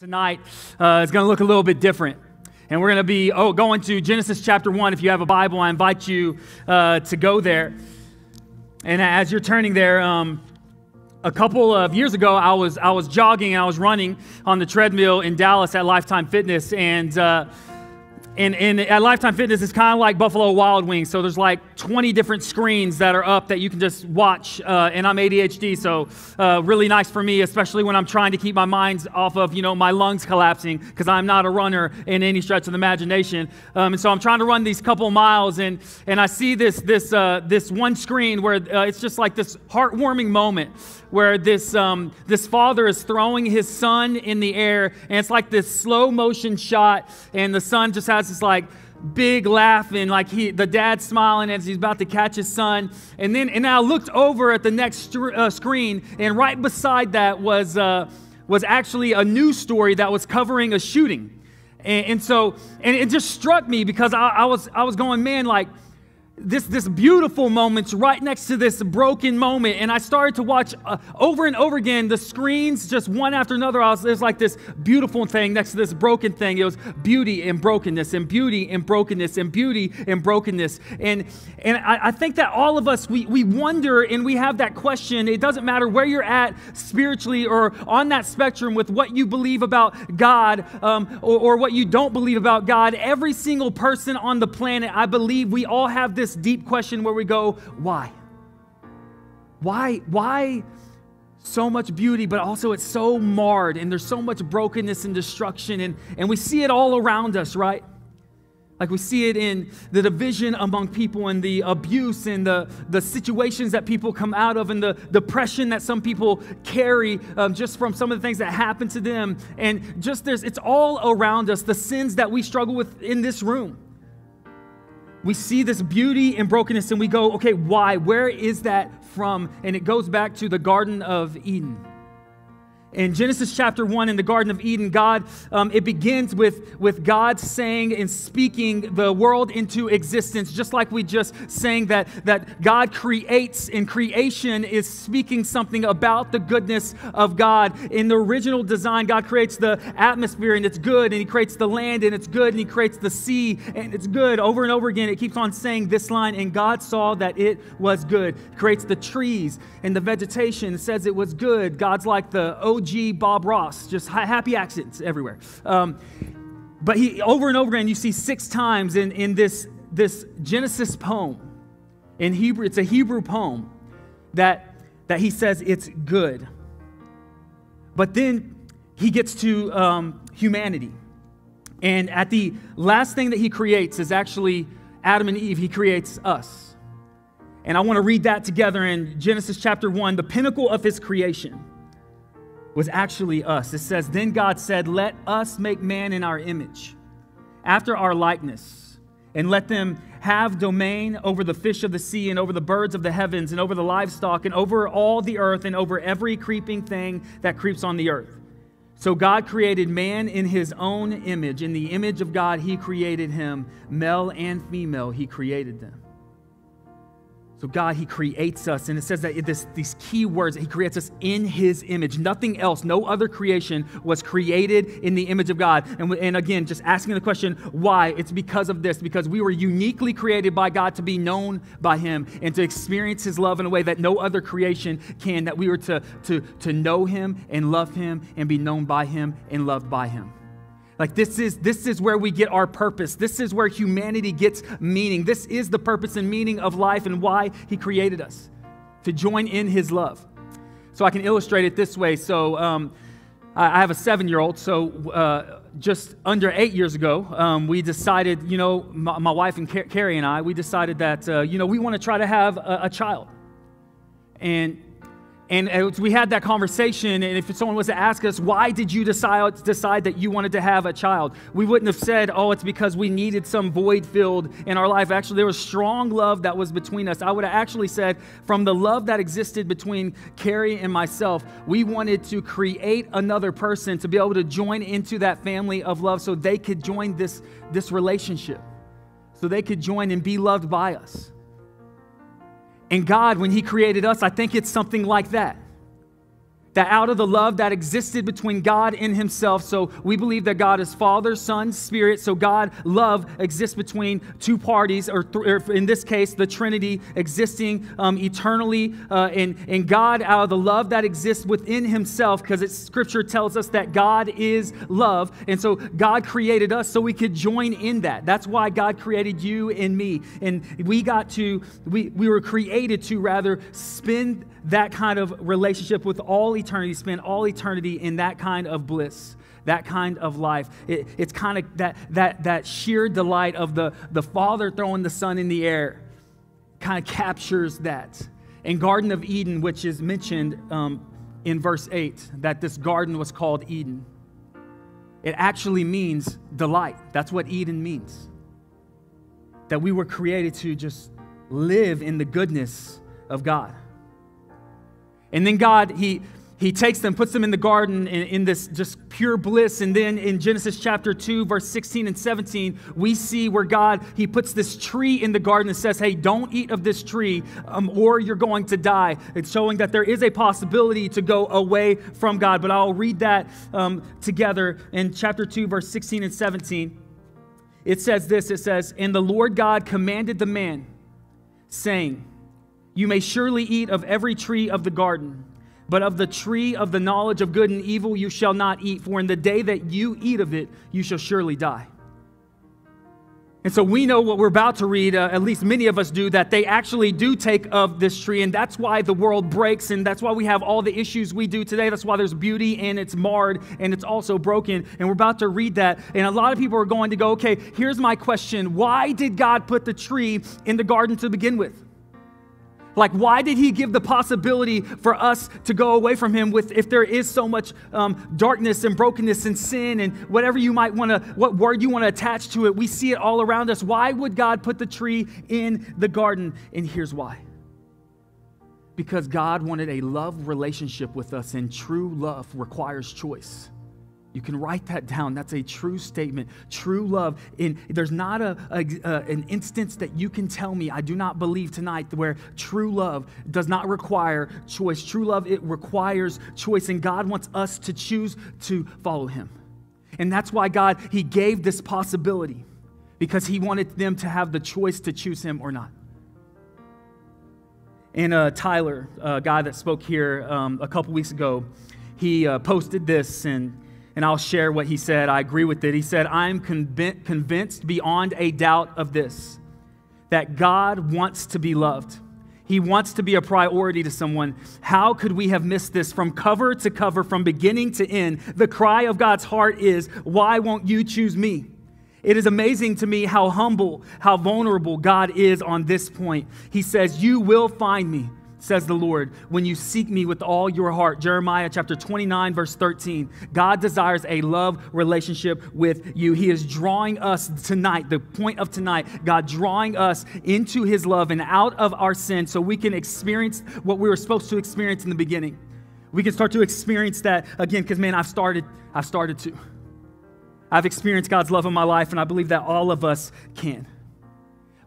Tonight uh, is going to look a little bit different. And we're going to be oh, going to Genesis chapter 1. If you have a Bible, I invite you uh, to go there. And as you're turning there, um, a couple of years ago, I was, I was jogging I was running on the treadmill in Dallas at Lifetime Fitness. And uh, and, and at Lifetime Fitness, it's kind of like Buffalo Wild Wings. So there's like 20 different screens that are up that you can just watch. Uh, and I'm ADHD, so uh, really nice for me, especially when I'm trying to keep my mind off of, you know, my lungs collapsing because I'm not a runner in any stretch of the imagination. Um, and so I'm trying to run these couple miles, and, and I see this, this, uh, this one screen where uh, it's just like this heartwarming moment where this, um, this father is throwing his son in the air, and it's like this slow motion shot, and the son just has this like big laughing, like he the dad smiling as he's about to catch his son. And then and i looked over at the next uh, screen and right beside that was uh, was actually a news story that was covering a shooting. And, and so and it just struck me because I, I was i was going man like this, this beautiful moment's right next to this broken moment. And I started to watch uh, over and over again the screens, just one after another. I was, like this beautiful thing next to this broken thing. It was beauty and brokenness, and beauty and brokenness, and beauty and brokenness. And, and I, I think that all of us, we, we wonder and we have that question. It doesn't matter where you're at spiritually or on that spectrum with what you believe about God um, or, or what you don't believe about God. Every single person on the planet, I believe we all have this this deep question where we go, why? Why, why so much beauty, but also it's so marred and there's so much brokenness and destruction, and, and we see it all around us, right? Like we see it in the division among people and the abuse and the, the situations that people come out of and the depression that some people carry um, just from some of the things that happen to them. And just there's, it's all around us, the sins that we struggle with in this room we see this beauty and brokenness and we go, okay, why? Where is that from? And it goes back to the Garden of Eden. In Genesis chapter 1 in the Garden of Eden, God, um, it begins with, with God saying and speaking the world into existence, just like we just saying that, that God creates and creation is speaking something about the goodness of God. In the original design, God creates the atmosphere and it's good, and He creates the land and it's good, and He creates the sea and it's good. Over and over again, it keeps on saying this line, and God saw that it was good. Creates the trees and the vegetation, says it was good. God's like the OG Bob Ross, just happy accents everywhere. Um, but he over and over again, you see six times in, in this, this Genesis poem. In Hebrew, it's a Hebrew poem that, that he says it's good. But then he gets to um, humanity. And at the last thing that he creates is actually Adam and Eve, he creates us. And I want to read that together in Genesis chapter 1, the pinnacle of his creation was actually us. It says, Then God said, Let us make man in our image, after our likeness, and let them have domain over the fish of the sea, and over the birds of the heavens, and over the livestock, and over all the earth, and over every creeping thing that creeps on the earth. So God created man in his own image. In the image of God, he created him. Male and female, he created them. So God, He creates us, and it says that this, these key words, He creates us in His image. Nothing else, no other creation was created in the image of God. And, and again, just asking the question, why? It's because of this, because we were uniquely created by God to be known by Him and to experience His love in a way that no other creation can, that we were to, to, to know Him and love Him and be known by Him and loved by Him. Like this is this is where we get our purpose. This is where humanity gets meaning. This is the purpose and meaning of life and why he created us to join in his love. So I can illustrate it this way. So um, I have a seven-year-old. So uh, just under eight years ago, um, we decided, you know, my, my wife and Carrie and I, we decided that, uh, you know, we want to try to have a, a child. And and we had that conversation, and if someone was to ask us, why did you decide, decide that you wanted to have a child? We wouldn't have said, oh, it's because we needed some void filled in our life. Actually, there was strong love that was between us. I would have actually said, from the love that existed between Carrie and myself, we wanted to create another person to be able to join into that family of love so they could join this, this relationship, so they could join and be loved by us. And God, when He created us, I think it's something like that. That out of the love that existed between God and Himself, so we believe that God is Father, Son, Spirit. So God, love exists between two parties, or, th- or in this case, the Trinity existing um, eternally. Uh, and, and God, out of the love that exists within Himself, because Scripture tells us that God is love. And so God created us so we could join in that. That's why God created you and me. And we got to, we, we were created to rather spend that kind of relationship with all eternity, spend all eternity in that kind of bliss that kind of life. It, it's kind of that, that, that sheer delight of the, the Father throwing the Son in the air, kind of captures that. In Garden of Eden, which is mentioned um, in verse 8, that this garden was called Eden, it actually means delight. That's what Eden means. That we were created to just live in the goodness of God. And then God, He he takes them, puts them in the garden in, in, this just pure bliss. And then in Genesis chapter 2, verse 16 and 17, we see where God, He puts this tree in the garden and says, Hey, don't eat of this tree um, or you're going to die. It's showing that there is a possibility to go away from God. But I'll read that um, together in chapter 2, verse 16 and 17. It says this it says, And the Lord God commanded the man, saying, You may surely eat of every tree of the garden. But of the tree of the knowledge of good and evil you shall not eat, for in the day that you eat of it, you shall surely die. And so we know what we're about to read, uh, at least many of us do, that they actually do take of this tree. And that's why the world breaks. And that's why we have all the issues we do today. That's why there's beauty and it's marred and it's also broken. And we're about to read that. And a lot of people are going to go, okay, here's my question Why did God put the tree in the garden to begin with? Like, why did he give the possibility for us to go away from him with if there is so much um, darkness and brokenness and sin and whatever you might want to, what word you want to attach to it? We see it all around us. Why would God put the tree in the garden? And here's why because God wanted a love relationship with us, and true love requires choice. You can write that down. That's a true statement. True love. In, there's not a, a, a, an instance that you can tell me, I do not believe tonight, where true love does not require choice. True love, it requires choice. And God wants us to choose to follow Him. And that's why God, He gave this possibility, because He wanted them to have the choice to choose Him or not. And uh, Tyler, a guy that spoke here um, a couple weeks ago, he uh, posted this and and I'll share what he said. I agree with it. He said, I'm convinced beyond a doubt of this that God wants to be loved. He wants to be a priority to someone. How could we have missed this from cover to cover, from beginning to end? The cry of God's heart is, Why won't you choose me? It is amazing to me how humble, how vulnerable God is on this point. He says, You will find me says the Lord, when you seek me with all your heart. Jeremiah chapter 29, verse 13. God desires a love relationship with you. He is drawing us tonight, the point of tonight, God drawing us into his love and out of our sin so we can experience what we were supposed to experience in the beginning. We can start to experience that again, because man, I've started, I've started to. I've experienced God's love in my life, and I believe that all of us can.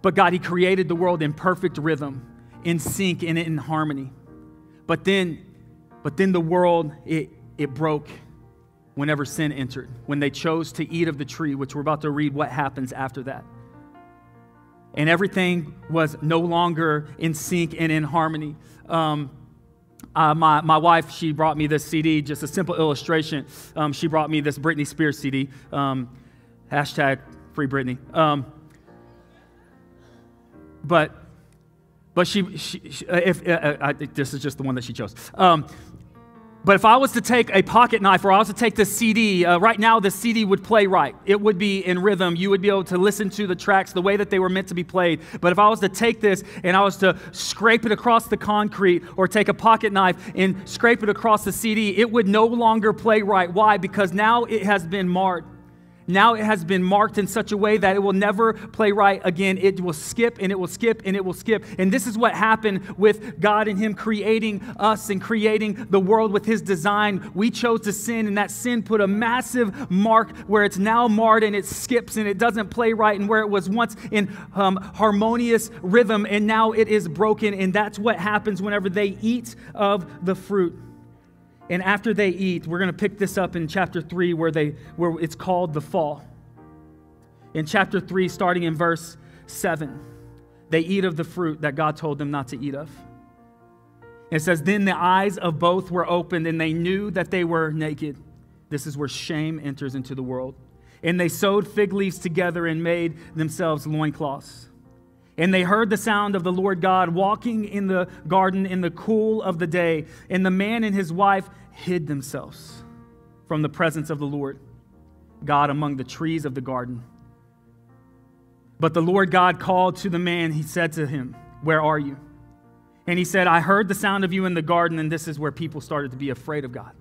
But God, He created the world in perfect rhythm in sync and in harmony. But then, but then the world, it, it broke whenever sin entered, when they chose to eat of the tree, which we're about to read what happens after that. And everything was no longer in sync and in harmony. Um, uh, my, my wife, she brought me this CD, just a simple illustration. Um, she brought me this Britney Spears CD. Um, hashtag free Britney. Um, but but she, she, she uh, if uh, uh, I, this is just the one that she chose. Um, but if I was to take a pocket knife or I was to take the CD, uh, right now the CD would play right. It would be in rhythm. You would be able to listen to the tracks the way that they were meant to be played. But if I was to take this and I was to scrape it across the concrete or take a pocket knife and scrape it across the CD, it would no longer play right. Why? Because now it has been marred. Now it has been marked in such a way that it will never play right again. It will skip and it will skip and it will skip. And this is what happened with God and Him creating us and creating the world with His design. We chose to sin, and that sin put a massive mark where it's now marred and it skips and it doesn't play right, and where it was once in um, harmonious rhythm, and now it is broken. And that's what happens whenever they eat of the fruit. And after they eat, we're going to pick this up in chapter 3 where, they, where it's called the fall. In chapter 3, starting in verse 7, they eat of the fruit that God told them not to eat of. It says, Then the eyes of both were opened, and they knew that they were naked. This is where shame enters into the world. And they sewed fig leaves together and made themselves loincloths. And they heard the sound of the Lord God walking in the garden in the cool of the day. And the man and his wife hid themselves from the presence of the Lord God among the trees of the garden. But the Lord God called to the man. He said to him, Where are you? And he said, I heard the sound of you in the garden, and this is where people started to be afraid of God.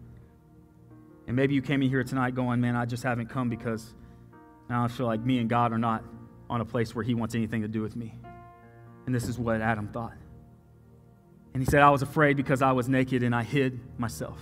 And maybe you came in here tonight going, Man, I just haven't come because now I feel like me and God are not on a place where he wants anything to do with me. And this is what Adam thought. And he said, I was afraid because I was naked and I hid myself.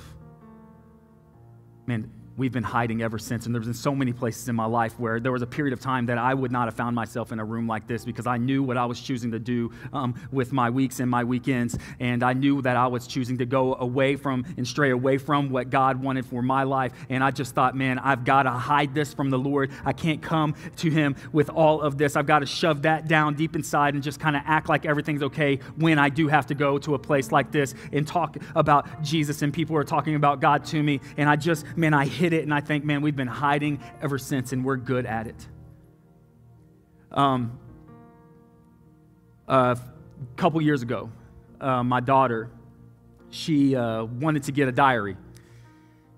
Man, we've been hiding ever since. And there's been so many places in my life where there was a period of time that I would not have found myself in a room like this because I knew what I was choosing to do um, with my weeks and my weekends. And I knew that I was choosing to go away from and stray away from what God wanted for my life. And I just thought, man, I've got to hide this from the Lord. I can't come to Him with all of this. I've got to shove that down deep inside and just kind of act like everything's okay when I do have to go to a place like this and talk about Jesus and people are talking about God to me. And I just, man, I hit hit it, and I think, man, we've been hiding ever since, and we're good at it. Um, a couple years ago, uh, my daughter, she uh, wanted to get a diary.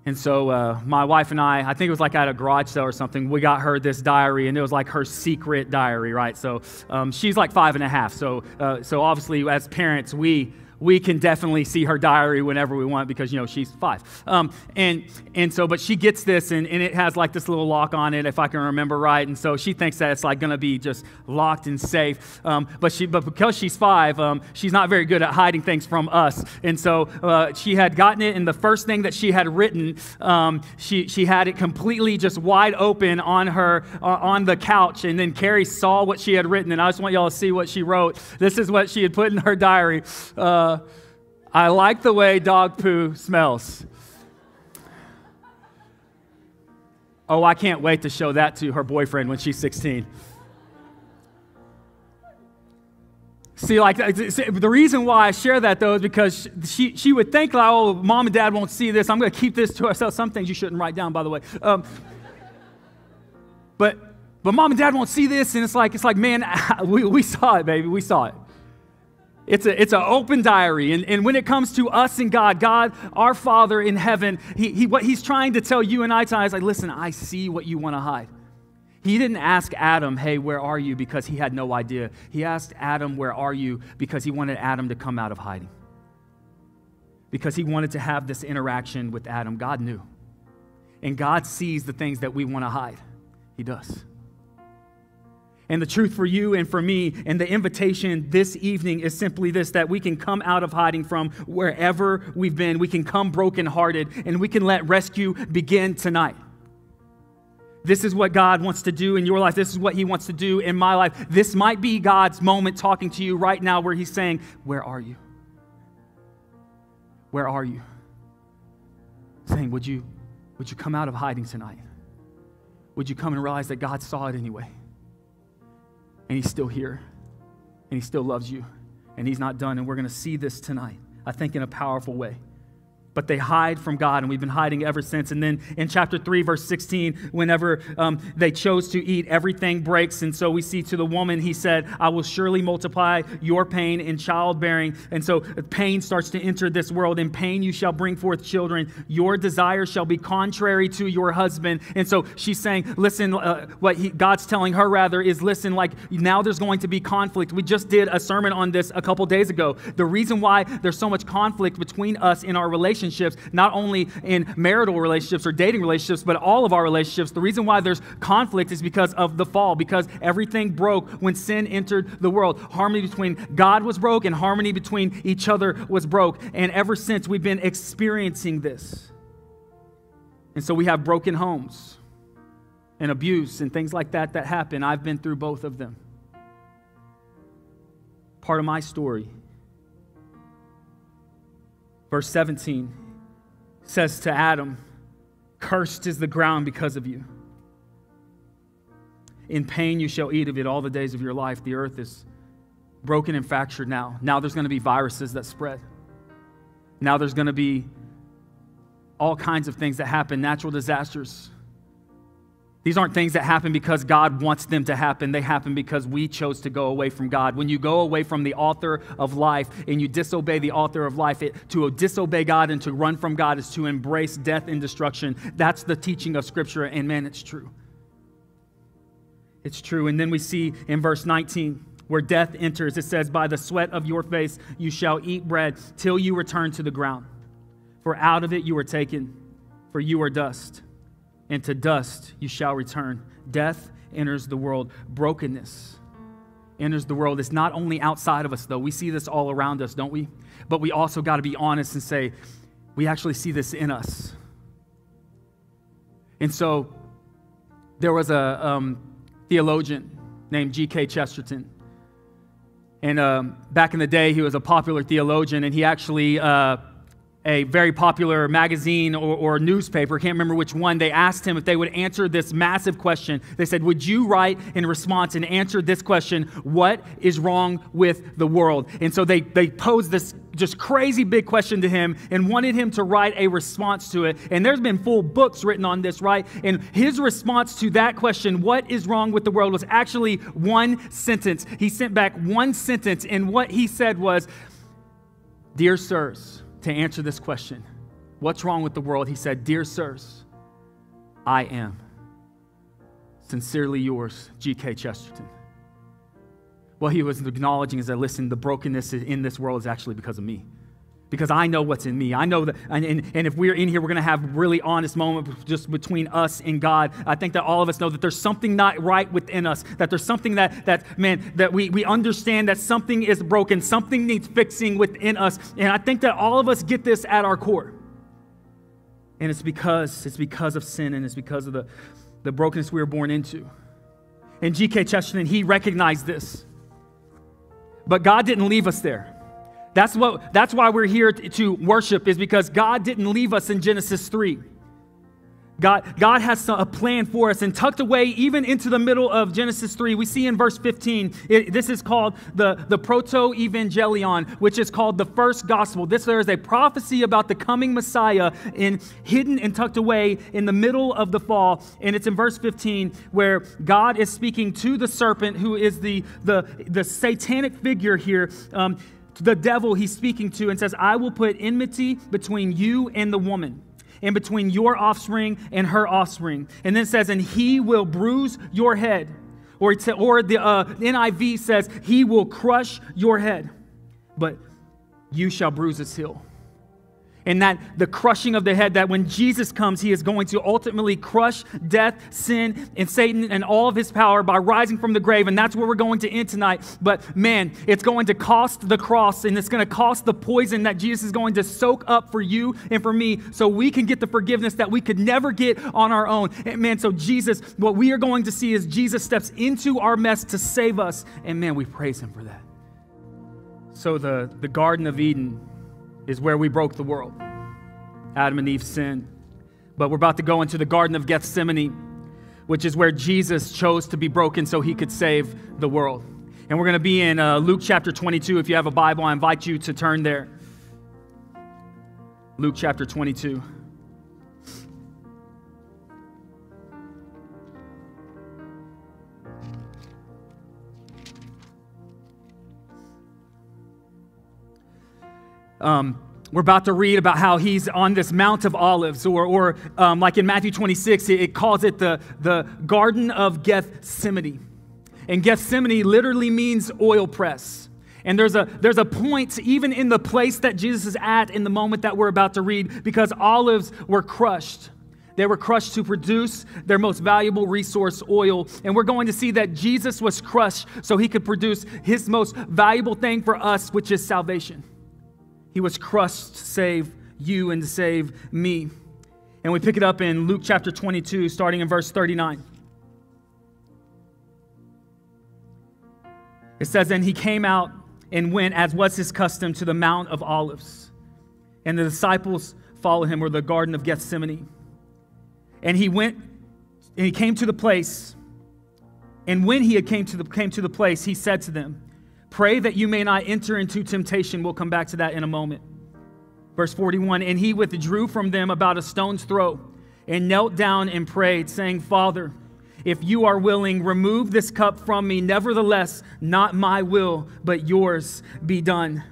And so uh, my wife and I, I think it was like at a garage sale or something, we got her this diary, and it was like her secret diary, right? So um, she's like five and a half. So, uh, so obviously, as parents, we we can definitely see her diary whenever we want because, you know, she's five. Um, and, and so, but she gets this and, and it has like this little lock on it, if I can remember right. And so she thinks that it's like going to be just locked and safe. Um, but, she, but because she's five, um, she's not very good at hiding things from us. And so uh, she had gotten it, and the first thing that she had written, um, she, she had it completely just wide open on her, uh, on the couch. And then Carrie saw what she had written, and I just want y'all to see what she wrote. This is what she had put in her diary. Uh, I like the way dog poo smells. Oh, I can't wait to show that to her boyfriend when she's 16. See, like the reason why I share that though is because she, she would think like, oh, mom and dad won't see this. I'm going to keep this to ourselves. Some things you shouldn't write down, by the way. Um, but but mom and dad won't see this, and it's like it's like man, we, we saw it, baby. We saw it. It's, a, it's an open diary. And, and when it comes to us and God, God, our Father in heaven, he, he, what He's trying to tell you and I tonight is like, listen, I see what you want to hide. He didn't ask Adam, hey, where are you? because he had no idea. He asked Adam, where are you? because he wanted Adam to come out of hiding. Because he wanted to have this interaction with Adam. God knew. And God sees the things that we want to hide. He does. And the truth for you and for me, and the invitation this evening is simply this that we can come out of hiding from wherever we've been. We can come brokenhearted, and we can let rescue begin tonight. This is what God wants to do in your life. This is what He wants to do in my life. This might be God's moment talking to you right now where He's saying, Where are you? Where are you? Saying, Would you, would you come out of hiding tonight? Would you come and realize that God saw it anyway? And He's still here, and He still loves you, and He's not done. And we're going to see this tonight, I think, in a powerful way but they hide from God, and we've been hiding ever since. And then in chapter 3, verse 16, whenever um, they chose to eat, everything breaks. And so we see to the woman, he said, I will surely multiply your pain in childbearing. And so pain starts to enter this world. In pain you shall bring forth children. Your desire shall be contrary to your husband. And so she's saying, listen, uh, what he, God's telling her rather is, listen, like now there's going to be conflict. We just did a sermon on this a couple days ago. The reason why there's so much conflict between us in our relationship relationships, not only in marital relationships or dating relationships, but all of our relationships. The reason why there's conflict is because of the fall, because everything broke when sin entered the world. Harmony between God was broke and harmony between each other was broke. And ever since, we've been experiencing this. And so we have broken homes and abuse and things like that that happen. I've been through both of them. Part of my story Verse 17 says to Adam, Cursed is the ground because of you. In pain you shall eat of it all the days of your life. The earth is broken and fractured now. Now there's going to be viruses that spread. Now there's going to be all kinds of things that happen, natural disasters. These aren't things that happen because God wants them to happen. They happen because we chose to go away from God. When you go away from the author of life and you disobey the author of life, it, to disobey God and to run from God is to embrace death and destruction. That's the teaching of Scripture, and man, it's true. It's true. And then we see in verse 19 where death enters, it says, By the sweat of your face you shall eat bread till you return to the ground. For out of it you were taken, for you are dust and to dust you shall return. Death enters the world, brokenness enters the world. It's not only outside of us, though. We see this all around us, don't we? But we also got to be honest and say, we actually see this in us. And so there was a um, theologian named G.K. Chesterton. And um, back in the day, he was a popular theologian, and he actually uh, a very popular magazine or, or, newspaper, can't remember which one, they asked him if they would answer this massive question. They said, Would you write in response and answer this question, What is wrong with the world? And so they, they posed this just crazy big question to him and wanted him to write a response to it. And there's been full books written on this, right? And his response to that question, What is wrong with the world, was actually one sentence. He sent back one sentence, and what he said was, Dear sirs, to answer this question What's wrong with the world? He said, Dear sirs, I am. Sincerely yours, G.K. Chesterton. What he was acknowledging is that, listen, the brokenness in this world is actually because of me because I know what's in me. I know that, and, and, and if we're in here, we're going to have really honest moment just between us and God. I think that all of us know that there's something not right within us, that there's something that, that man, that we, we understand that something is broken, something needs fixing within us. And I think that all of us get this at our core. And it's because, it's because of sin and it's because of the, the brokenness we were born into. And G.K. Chesterton, he recognized this. But God didn't leave us there. That's, what, that's why we're here to worship, is because God didn't leave us in Genesis 3. God, God has a plan for us, and tucked away even into the middle of Genesis 3, we see in verse 15, it, this is called the, the Proto Evangelion, which is called the first gospel. This there is a prophecy about the coming Messiah in, hidden and tucked away in the middle of the fall. And it's in verse 15 where God is speaking to the serpent, who is the, the, the satanic figure here. Um, the devil he's speaking to and says, I will put enmity between you and the woman, and between your offspring and her offspring. And then says, and he will bruise your head. Or, or the uh, NIV says, he will crush your head, but you shall bruise his heel and that the crushing of the head, that when Jesus comes, he is going to ultimately crush death, sin, and Satan and all of his power by rising from the grave. And that's where we're going to end tonight. But man, it's going to cost the cross and it's going to cost the poison that Jesus is going to soak up for you and for me so we can get the forgiveness that we could never get on our own. And man, so Jesus, what we are going to see is Jesus steps into our mess to save us. And man, we praise him for that. So the, the Garden of Eden is where we broke the world. Adam and Eve sinned. But we're about to go into the Garden of Gethsemane, which is where Jesus chose to be broken so he could save the world. And we're going to be in uh, Luke chapter 22. If you have a Bible, I invite you to turn there. Luke chapter 22. Um, we're about to read about how he's on this Mount of Olives, or, or um, like in Matthew 26, it, it calls it the, the Garden of Gethsemane. And Gethsemane literally means oil press. And there's a, there's a point, even in the place that Jesus is at in the moment that we're about to read, because olives were crushed. They were crushed to produce their most valuable resource, oil. And we're going to see that Jesus was crushed so he could produce his most valuable thing for us, which is salvation. He was crushed to save you and to save me. And we pick it up in Luke chapter 22, starting in verse 39. It says, And he came out and went, as was his custom, to the Mount of Olives. And the disciples followed him, or the Garden of Gethsemane. And he went and he came to the place. And when he had came to the, came to the place, he said to them, Pray that you may not enter into temptation. We'll come back to that in a moment. Verse 41 And he withdrew from them about a stone's throw and knelt down and prayed, saying, Father, if you are willing, remove this cup from me. Nevertheless, not my will, but yours be done.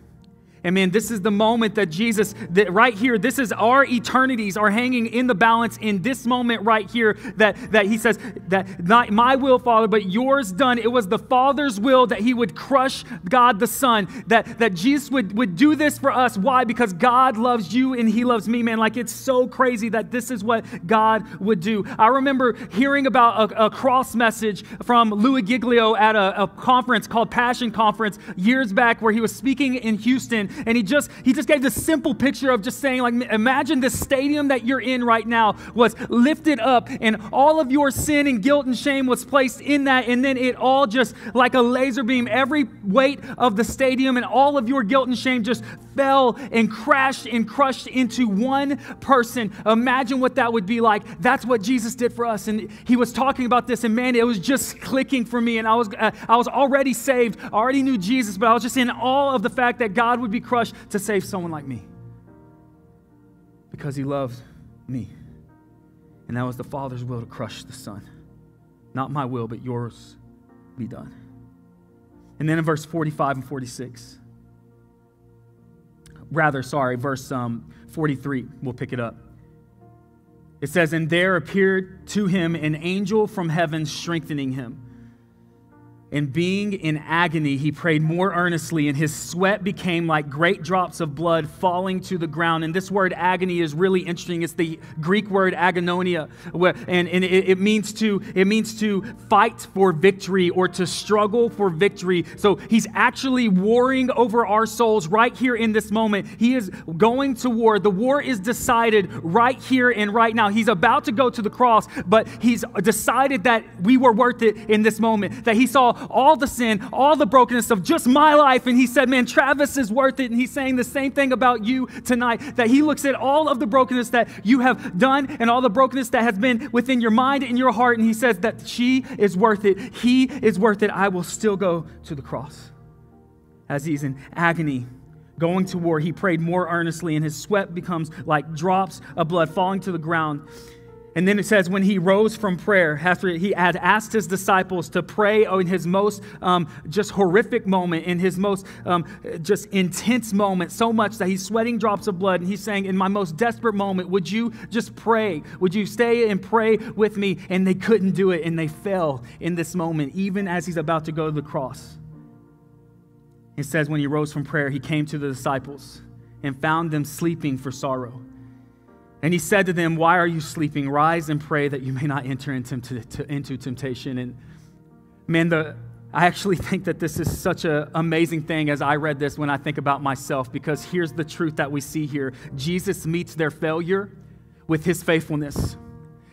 And man, this is the moment that Jesus, that right here, this is our eternities are hanging in the balance in this moment right here that, that he says, that not my will, Father, but yours done. It was the Father's will that he would crush God the Son, that, that Jesus would, would do this for us. Why? Because God loves you and he loves me, man. Like it's so crazy that this is what God would do. I remember hearing about a, a cross message from Louis Giglio at a, a conference called Passion Conference years back where he was speaking in Houston and he just he just gave this simple picture of just saying like imagine this stadium that you're in right now was lifted up and all of your sin and guilt and shame was placed in that and then it all just like a laser beam every weight of the stadium and all of your guilt and shame just fell and crashed and crushed into one person. Imagine what that would be like. That's what Jesus did for us and he was talking about this and man it was just clicking for me and I was uh, I was already saved. Already knew Jesus but I was just in awe of the fact that God would be be crushed to save someone like me because he loved me. And that was the Father's will to crush the Son. Not my will, but yours be done. And then in verse 45 and 46, rather, sorry, verse um, 43, we'll pick it up. It says, And there appeared to him an angel from heaven strengthening him. And being in agony, he prayed more earnestly, and his sweat became like great drops of blood falling to the ground. And this word agony is really interesting. It's the Greek word agononia, and, and it, it, means to, it means to fight for victory or to struggle for victory. So he's actually warring over our souls right here in this moment. He is going to war. The war is decided right here and right now. He's about to go to the cross, but he's decided that we were worth it in this moment, that he saw all the sin, all the brokenness of just my life. And he said, Man, Travis is worth it. And he's saying the same thing about you tonight that he looks at all of the brokenness that you have done and all the brokenness that has been within your mind and your heart. And he says that she is worth it. He is worth it. I will still go to the cross. As he's in agony, going to war, he prayed more earnestly, and his sweat becomes like drops of blood falling to the ground. And then it says, when he rose from prayer, after he had asked his disciples to pray in his most um, just horrific moment, in his most um, just intense moment, so much that he's sweating drops of blood. And he's saying, In my most desperate moment, would you just pray? Would you stay and pray with me? And they couldn't do it, and they fell in this moment, even as he's about to go to the cross. It says, When he rose from prayer, he came to the disciples and found them sleeping for sorrow. And he said to them, Why are you sleeping? Rise and pray that you may not enter into, temptation. And man, the, I actually think that this is such an amazing thing as I read this when I think about myself, because here's the truth that we see here Jesus meets their failure with his faithfulness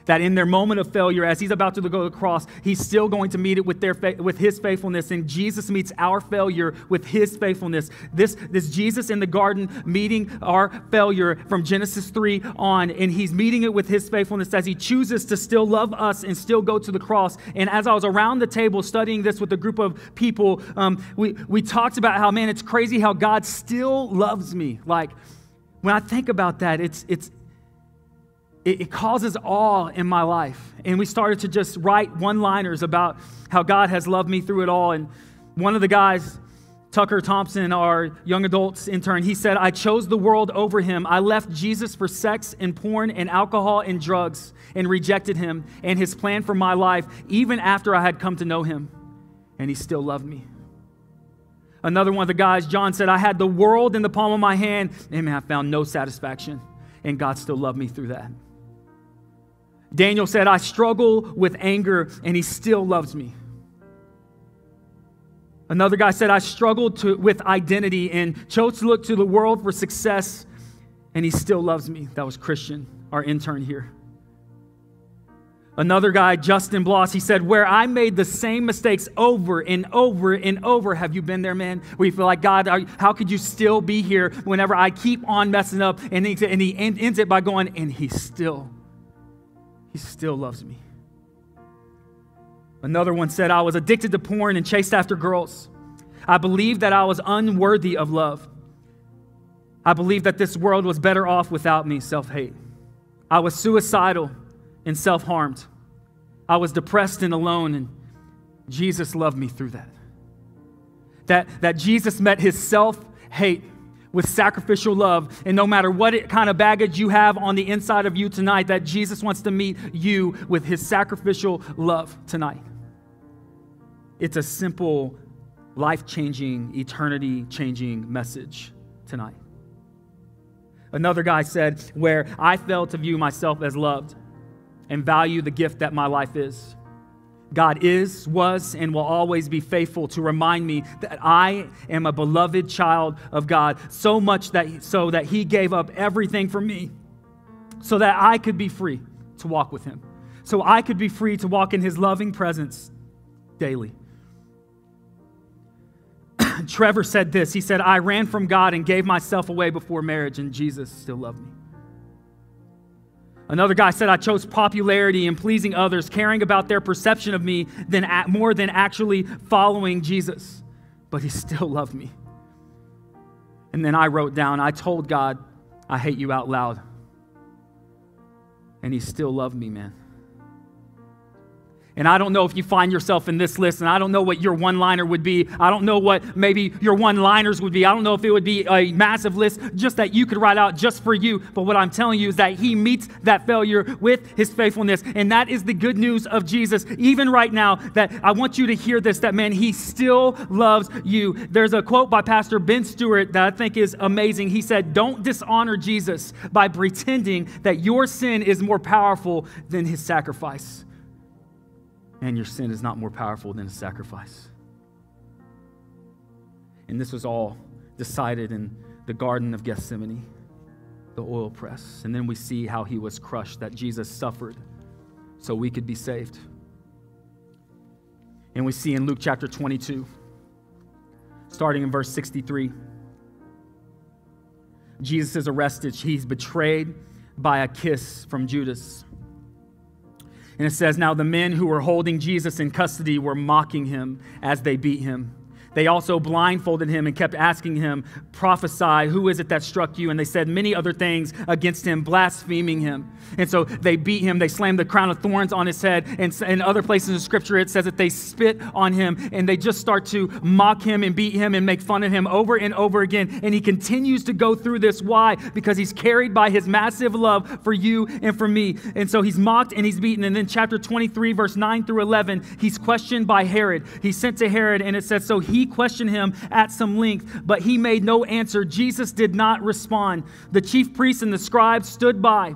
that in their moment of failure, as he's about to go to the cross, he's still going to meet it with, their fa- with his faithfulness. And Jesus meets our failure with his faithfulness. This, this Jesus in the garden meeting our failure from Genesis 3 on, and he's meeting it with his faithfulness as he chooses to still love us and still go to the cross. And as I was around the table studying this with a group of people, um, we, we talked about how, man, it's crazy how God still loves me. Like, when I think about that, it's, it's, it, it causes awe in my life. And we started to just write one liners about how God has loved me through it all. And one of the guys, Tucker Thompson, our young adults intern, he said, I chose the world over him. I left Jesus for sex and porn and alcohol and drugs and rejected him and his plan for my life, even after I had come to know him. And he still loved me. Another one of the guys, John, said, I had the world in the palm of my hand, and I found no satisfaction. And God still loved me through that. Daniel said, I struggle with anger and he still loves me. Another guy said, I struggled to, with identity and chose to look to the world for success and he still loves me. That was Christian, our intern here. Another guy, Justin Bloss, he said, Where I made the same mistakes over and over and over. Have you been there, man? Where you feel like, God, how could you still be here whenever I keep on messing up? And he, and he ends it by going, And he still, he still loves me. Another one said, I was addicted to porn and chased after girls. I believed that I was unworthy of love. I believed that this world was better off without me, self hate. I was suicidal and self harmed. I was depressed and alone, and Jesus loved me through that. That, that Jesus met his self hate with sacrificial love. And no matter what kind of baggage you have on the inside of you tonight, that Jesus wants to meet you with his sacrificial love tonight. It's a simple, life changing, eternity changing message tonight. Another guy said, Where I fail to view myself as loved and value the gift that my life is. God is, was, and will always be faithful to remind me that I am a beloved child of God, so much that so that He gave up everything for me, so that I could be free to walk with Him, so I could be free to walk in His loving presence daily. Trevor said this. He said, I ran from God and gave myself away before marriage, and Jesus still loved me. Another guy said, I chose popularity and pleasing others, caring about their perception of me than, more than actually following Jesus. But he still loved me. And then I wrote down, I told God, I hate you out loud. And he still loved me, man. And I don't know if you find yourself in this list, and I don't know what your one liner would be. I don't know what maybe your one liners would be. I don't know if it would be a massive list just that you could write out just for you. But what I'm telling you is that He meets that failure with His faithfulness. And that is the good news of Jesus. Even right now, that I want you to hear this that man, He still loves you. There's a quote by Pastor Ben Stuart that I think is amazing. He said, Don't dishonor Jesus by pretending that your sin is more powerful than His sacrifice and your sin is not more powerful than a sacrifice. And this was all decided in the Garden of Gethsemane, the oil press. And then we see how he was crushed, that Jesus suffered so we could be saved. And we see in Luke chapter 22, starting in verse 63, Jesus is arrested. He's betrayed by a kiss from Judas. And it says, Now the men who were holding Jesus in custody were mocking him as they beat him. They also blindfolded him and kept asking him, Prophesy, who is it that struck you? And they said many other things against him, blaspheming him. And so they beat him. They slammed the crown of thorns on his head. And in other places in Scripture, it says that they spit on him and they just start to mock him and beat him and make fun of him over and over again. And he continues to go through this. Why? Because he's carried by his massive love for you and for me. And so he's mocked and he's beaten. And then, chapter 23, verse 9 through 11, he's questioned by Herod. He's sent to Herod, and it says, So he questioned him at some length, but he made no answer. Jesus did not respond. The chief priests and the scribes stood by,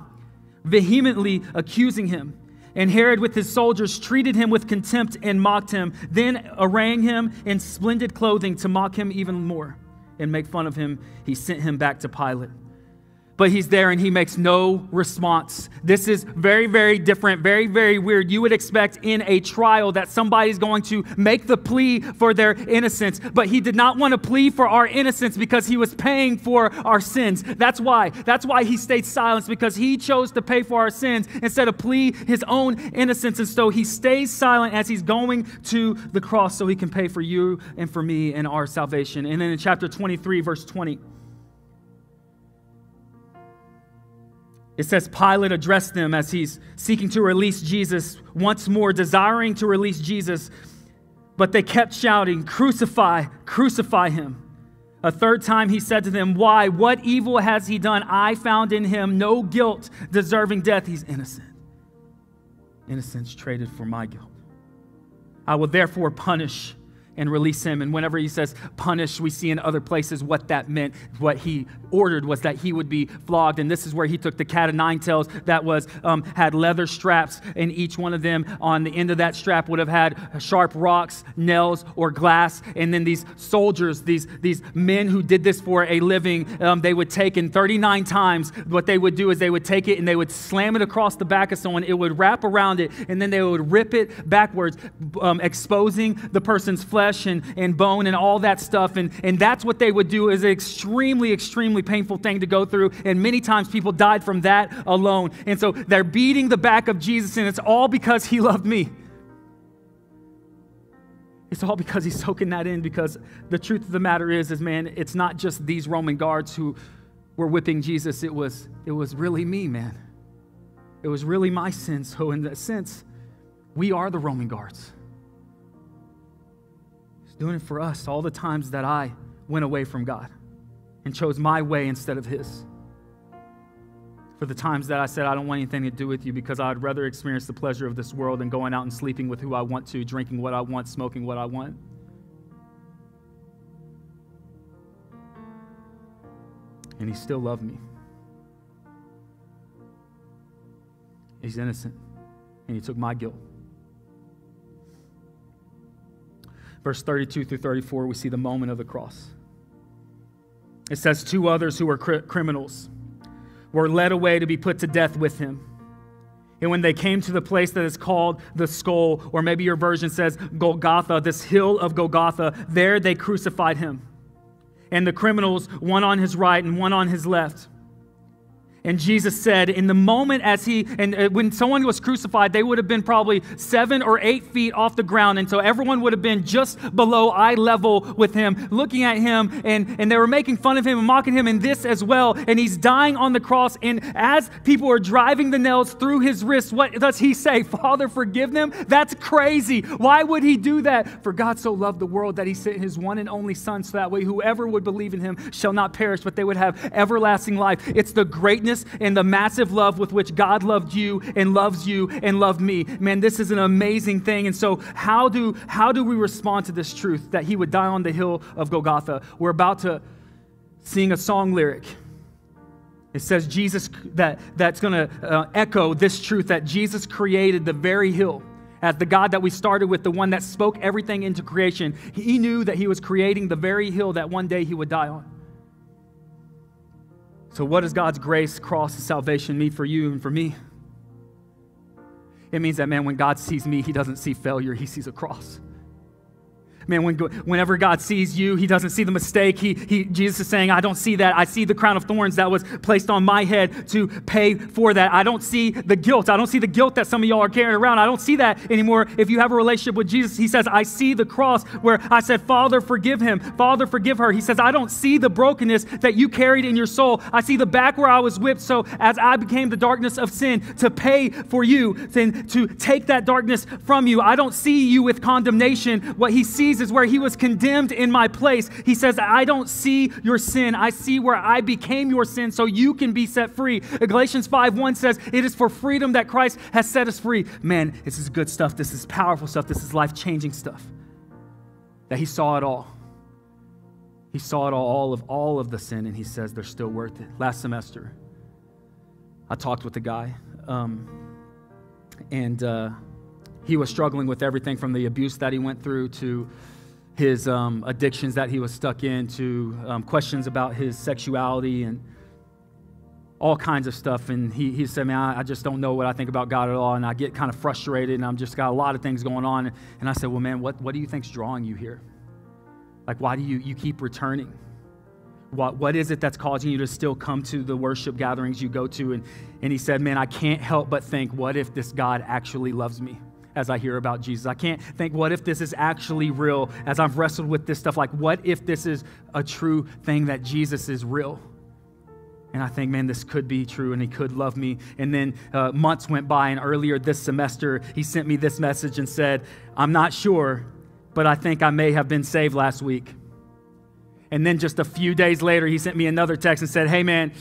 vehemently accusing him. And Herod, with his soldiers, treated him with contempt and mocked him, then arraying him in splendid clothing to mock him even more and make fun of him, he sent him back to Pilate but he's there and he makes no response. This is very, very different, very, very weird. You would expect in a trial that somebody's going to make the plea for their innocence, but he did not want to plea for our innocence because he was paying for our sins. That's why. That's why he stayed silent because he chose to pay for our sins instead of plea his own innocence. And so he stays silent as he's going to the cross so he can pay for you and for me and our salvation. And then in chapter 23, verse 20, It says Pilate addressed them as he's seeking to release Jesus once more, desiring to release Jesus, but they kept shouting, Crucify, crucify him. A third time he said to them, Why? What evil has he done? I found in him no guilt deserving death. He's innocent. Innocence traded for my guilt. I will therefore punish and release him. And whenever he says punish, we see in other places what that meant. What he ordered was that he would be flogged. And this is where he took the cat of nine tails that was um, had leather straps, and each one of them on the end of that strap would have had sharp rocks, nails, or glass. And then these soldiers, these, these men who did this for a living, um, they would take in 39 times, what they would do is they would take it and they would slam it across the back of someone. It would wrap around it, and then they would rip it backwards, um, exposing the person's flesh and, and bone and all that stuff. And, and that's what they would do is an extremely, extremely painful thing to go through. And many times people died from that alone. And so they're beating the back of Jesus, and it's all because he loved me. It's all because he's soaking that in because the truth of the matter is, is man, it's not just these Roman guards who were whipping Jesus. It was, it was really me, man. It was really my sin. So in that sense, we are the Roman guards. Doing it for us all the times that I went away from God and chose my way instead of his for the times that I said, I don't want anything to do with you because I'd rather experience the pleasure of this world than going out and sleeping with who I want to, drinking what I want, smoking what I want. And he still loved me. He's innocent, and he took my guilt. Verse 32 through 34, we see the moment of the cross. It says, Two others who were cr- criminals were led away to be put to death with him. And when they came to the place that is called the skull, or maybe your version says Golgotha, this hill of Golgotha, there they crucified him. And the criminals, one on his right and one on his left. And Jesus said, in the moment as he, and uh, when someone was crucified, they would have been probably seven or eight feet off the ground. And so everyone would have been just below eye level with him, looking at him, and, and they were making fun of him and mocking him in this as well. And he's dying on the cross. And as people are driving the nails through his wrists, what does he say? Father, forgive them? That's crazy. Why would he do that? For God so loved the world that he sent his one and only Son, so that way whoever would believe in him shall not perish, but they would have everlasting life. It's the greatness and the massive love with which God loved you and loves you and loved me. Man, this is an amazing thing. And so, how do, how do we respond to this truth that He would die on the hill of Golgotha? We're about to sing a song lyric. It says Jesus, that, that's going to uh, echo this truth that Jesus created the very hill as the God that we started with, the one that spoke everything into creation. He knew that he was creating the very hill that one day he would die on. So, what does God's grace, cross, and salvation mean for you and for me? It means that, man, when God sees me, he doesn't see failure, he sees a cross. Man, when, whenever God sees you, he doesn't see the mistake. He, he, Jesus is saying, I don't see that. I see the crown of thorns that was placed on my head to pay for that. I don't see the guilt. I don't see the guilt that some of y'all are carrying around. I don't see that anymore. If you have a relationship with Jesus, he says, I see the cross where I said, Father, forgive him. Father, forgive her. He says, I don't see the brokenness that you carried in your soul. I see the back where I was whipped. So as I became the darkness of sin to pay for you, then to take that darkness from you, I don't see you with condemnation. What he sees is where he was condemned in my place. He says, I don't see your sin. I see where I became your sin so you can be set free. Galatians 5 1 says, It is for freedom that Christ has set us free. Man, this is good stuff. This is powerful stuff. This is life changing stuff. That he saw it all. He saw it all, all of all of the sin, and he says they're still worth it. Last semester, I talked with a guy, um, and uh, he was struggling with everything from the abuse that he went through to his um, addictions that he was stuck in, to um, questions about his sexuality and all kinds of stuff. And he, he said, Man, I, I, just don't know what I think about God at all. And I get kind of frustrated and I've just got a lot of things going on. And I said, Well, man, what, what do you think's drawing you here? Like, why do you, you keep returning? What, what is it that's causing you to still come to the worship gatherings you go to? And, and he said, Man, I can't help but think, what if this God actually loves me? As I hear about Jesus. I can't think, what if this is actually real as I've wrestled with this stuff? Like, what if this is a true thing that Jesus is real? And I think, man, this could be true and he could love me. And then uh, months went by, and earlier this semester, he sent me this message and said, I'm not sure, but I think I may have been saved last week. And then just a few days later, he sent me another text and said, Hey, man,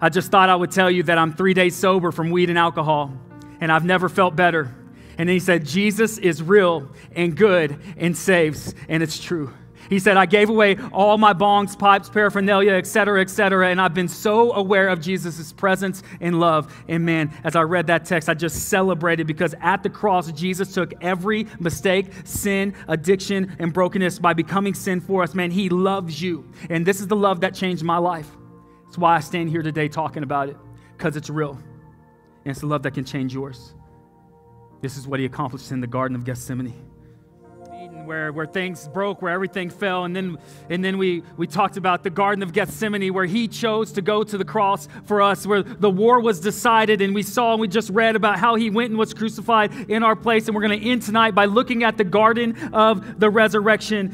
I just thought I would tell you that I'm three days sober from weed and alcohol, and I've never felt better. And then he said, Jesus is real and good and saves, and it's true. He said, I gave away all my bongs, pipes, paraphernalia, etc., etc., and I've been so aware of Jesus' presence and love. And man, as I read that text, I just celebrated because at the cross, Jesus took every mistake, sin, addiction, and brokenness by becoming sin for us. Man, He loves you. And this is the love that changed my life. That's why I stand here today talking about it, because it's real. And it's the love that can change yours. This is what he accomplished in the Garden of Gethsemane. Where, where things broke, where everything fell. And then, and then we, we talked about the Garden of Gethsemane, where he chose to go to the cross for us, where the war was decided. And we saw and we just read about how he went and was crucified in our place. And we're going to end tonight by looking at the Garden of the Resurrection.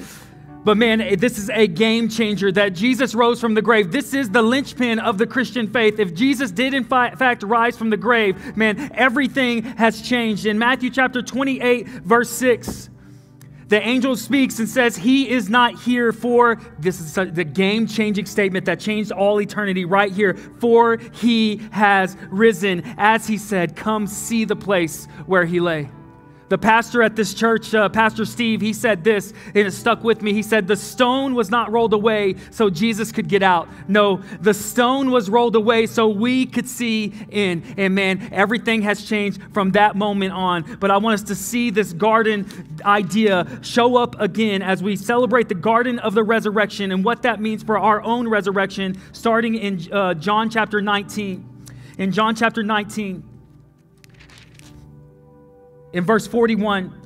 But man, eh, this is a game changer that Jesus rose from the grave. This is the linchpin of the Christian faith. If Jesus did, in fact, rise from the grave, man, everything has changed. In Matthew chapter 28, verse 6, the angel speaks and says, He is not here for, this is the game changing statement that changed all eternity right here, for He has risen. As He said, Come see the place where He lay. The pastor at this church, uh, Pastor Steve, he said this, and it stuck with me. He said, The stone was not rolled away so Jesus could get out. No, the stone was rolled away so we could see in. And man, everything has changed from that moment on. But I want us to see this garden idea show up again as we celebrate the garden of the resurrection and what that means for our own resurrection, starting in uh, John chapter 19. In John chapter 19, in verse 41,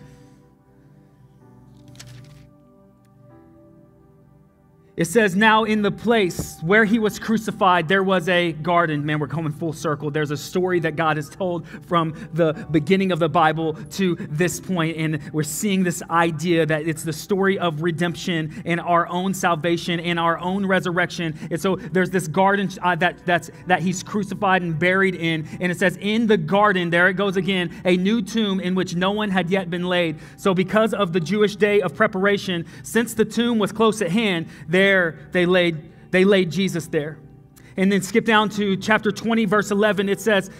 It says, Now in the place where he was crucified, there was a garden. Man, we're coming full circle. There's a story that God has told from the beginning of the Bible to this point, and we're seeing this idea that it's the story of redemption and our own salvation and our own resurrection. And so there's this garden uh, that, that's, that he's crucified and buried in, and it says, In the garden, there it goes again, a new tomb in which no one had yet been laid. So because of the Jewish day of preparation, since the tomb was close at hand, there there they laid, they laid Jesus there. And then skip down to chapter 20, verse 11. It says,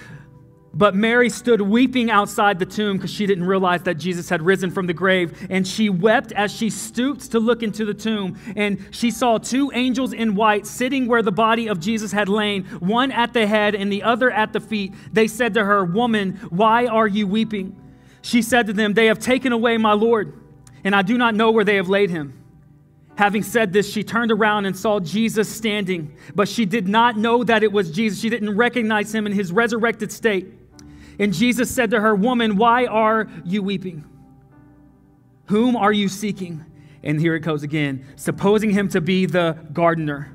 But Mary stood weeping outside the tomb because she didn't realize that Jesus had risen from the grave. And she wept as she stooped to look into the tomb. And she saw two angels in white sitting where the body of Jesus had lain, one at the head and the other at the feet. They said to her, Woman, why are you weeping? She said to them, They have taken away my Lord, and I do not know where they have laid him. Having said this, she turned around and saw Jesus standing, but she did not know that it was Jesus. She didn't recognize him in his resurrected state. And Jesus said to her, Woman, why are you weeping? Whom are you seeking? And here it goes again, supposing him to be the gardener.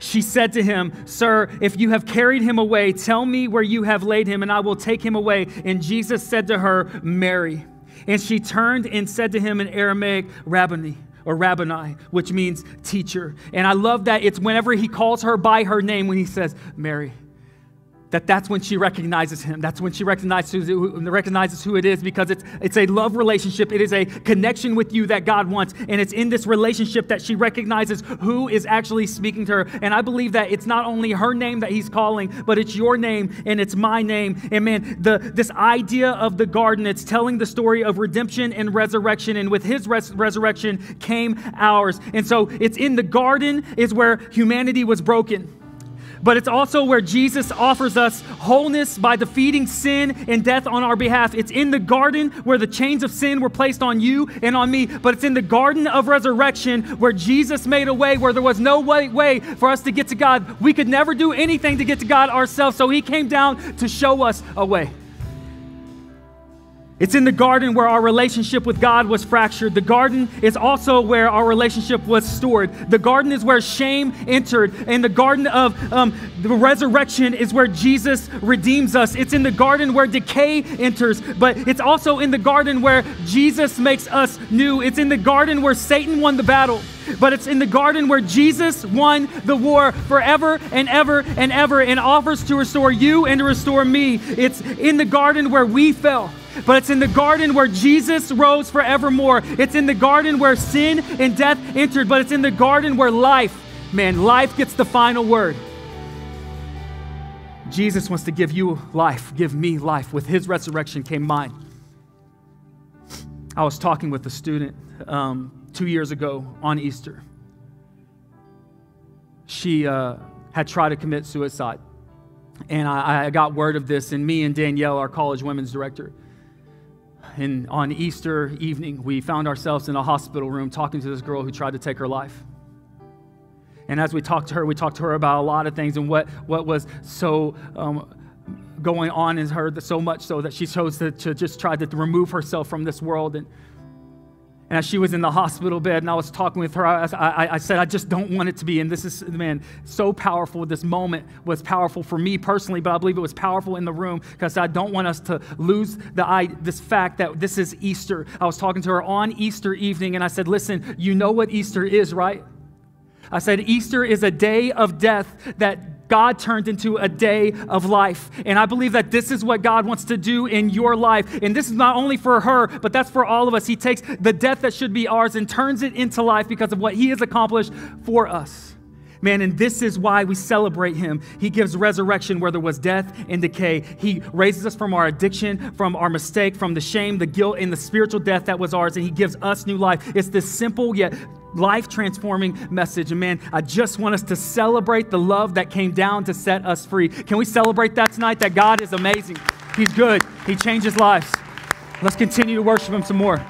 She said to him, Sir, if you have carried him away, tell me where you have laid him, and I will take him away. And Jesus said to her, Mary. And she turned and said to him in Aramaic, Rabboni or Rabboni, which means teacher. And I love that it's whenever he calls her by her name when he says, Mary that that's when she recognizes him. That's when she recognizes who, recognizes who it is because it's, it's a love relationship. It is a connection with you that God wants. And it's in this relationship that she recognizes who is actually speaking to her. And I believe that it's not only her name that he's calling, but it's your name and it's my name. And man, the, this idea of the garden, it's telling the story of redemption and resurrection. And with his res- resurrection came ours. And so it's in the garden is where humanity was broken but it's also where Jesus offers us wholeness by defeating sin and death on our behalf. It's in the garden where the chains of sin were placed on you and on me, but it's in the garden of resurrection where Jesus made a way where there was no way, way for us to get to God. We could never do anything to get to God ourselves, so He came down to show us a way. It's in the garden where our relationship with God was fractured. The garden is also where our relationship was stored. The garden is where shame entered. And the garden of um, the resurrection is where Jesus redeems us. It's in the garden where decay enters, but it's also in the garden where Jesus makes us new. It's in the garden where Satan won the battle but it's in the garden where Jesus won the war forever and ever and ever and offers to restore you and to restore me. It's in the garden where we fell, but it's in the garden where Jesus rose forevermore. It's in the garden where sin and death entered, but it's in the garden where life, man, life gets the final word. Jesus wants to give you life, give me life. With his resurrection came mine. I was talking with a student um, two years ago on Easter. She uh, had tried to commit suicide. And I, I, got word of this, and me and Danielle, our college women's director, and on Easter evening, we found ourselves in a hospital room talking to this girl who tried to take her life. And as we talked to her, we talked to her about a lot of things and what, what was so um, going on in her, so much so that she chose to, to just try to remove herself from this world. And, and as she was in the hospital bed and I was talking with her, I, I, I, said, I just don't want it to be. And this is, man, so powerful. This moment was powerful for me personally, but I believe it was powerful in the room because I don't want us to lose the, I, this fact that this is Easter. I was talking to her on Easter evening and I said, listen, you know what Easter is, right? I said, Easter is a day of death that God turned into a day of life. And I believe that this is what God wants to do in your life. And this is not only for her, but that's for all of us. He takes the death that should be ours and turns it into life because of what He has accomplished for us. Man, and this is why we celebrate him. He gives resurrection where there was death and decay. He raises us from our addiction, from our mistake, from the shame, the guilt, and the spiritual death that was ours, and he gives us new life. It's this simple yet life transforming message. And man, I just want us to celebrate the love that came down to set us free. Can we celebrate that tonight? That God is amazing. He's good, He changes lives. Let's continue to worship Him some more.